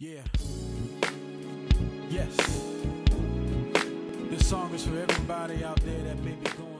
Yeah. Yes. This song is for everybody out there that may be going.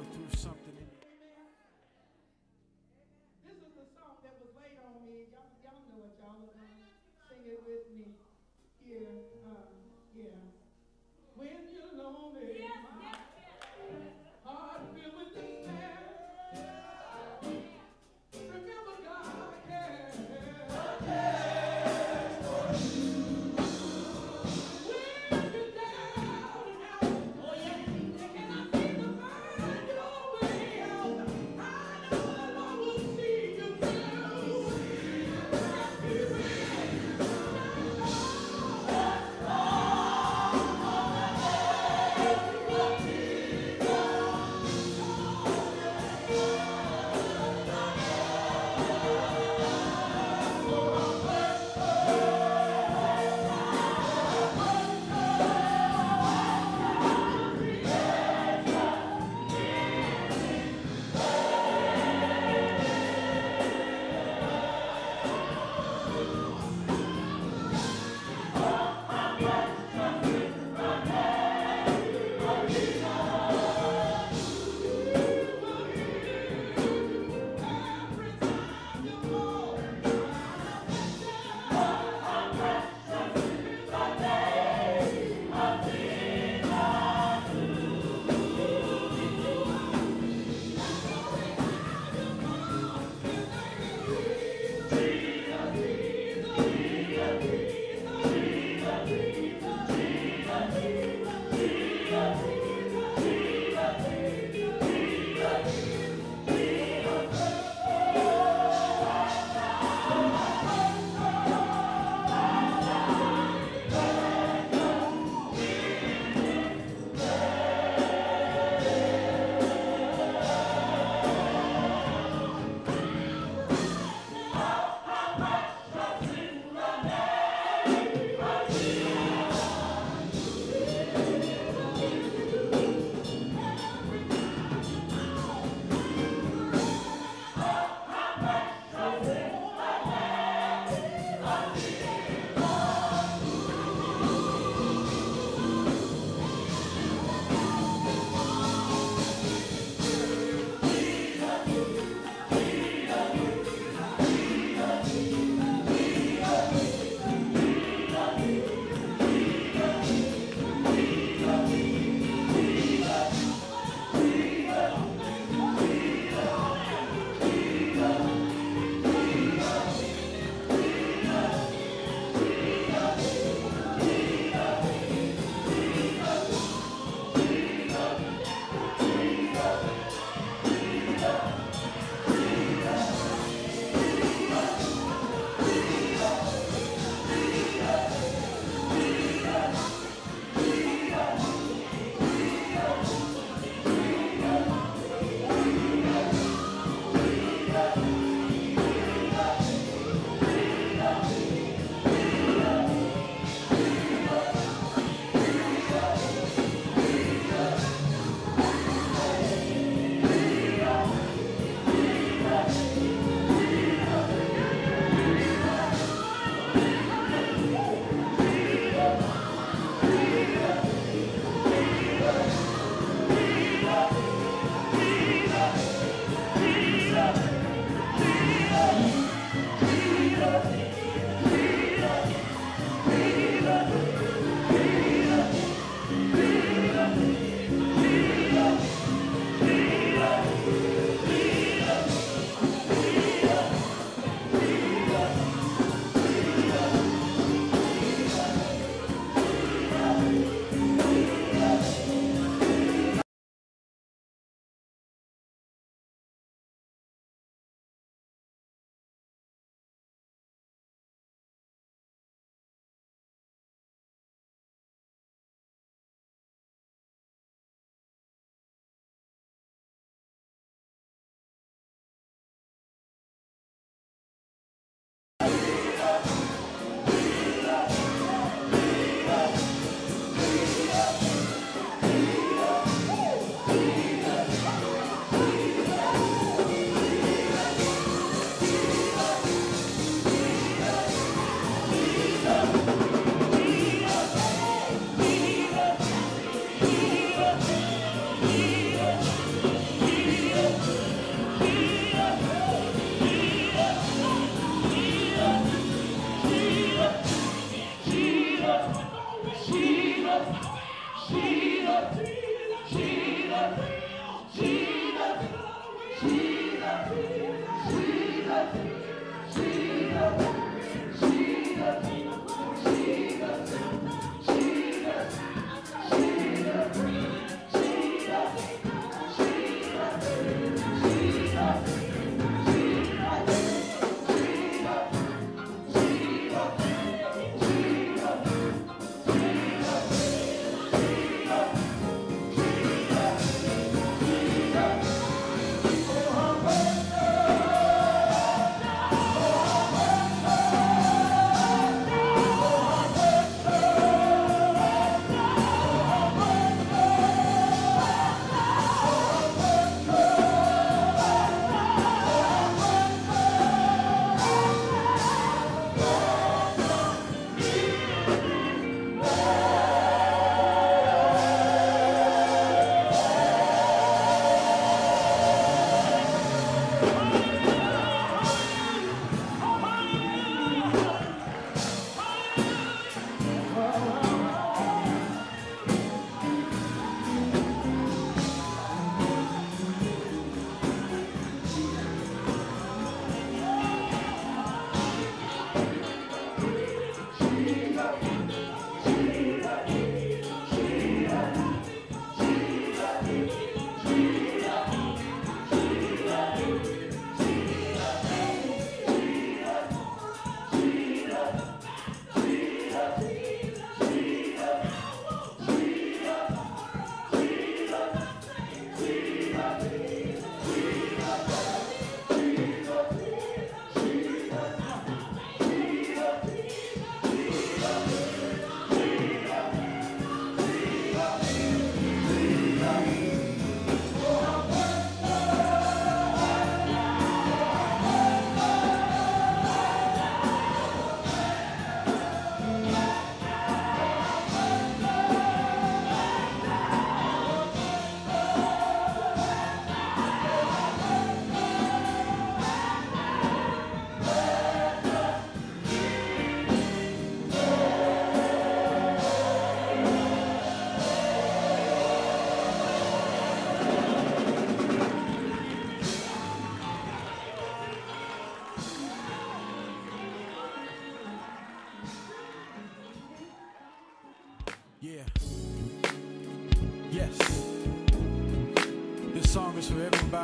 Yeah.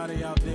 Everybody out there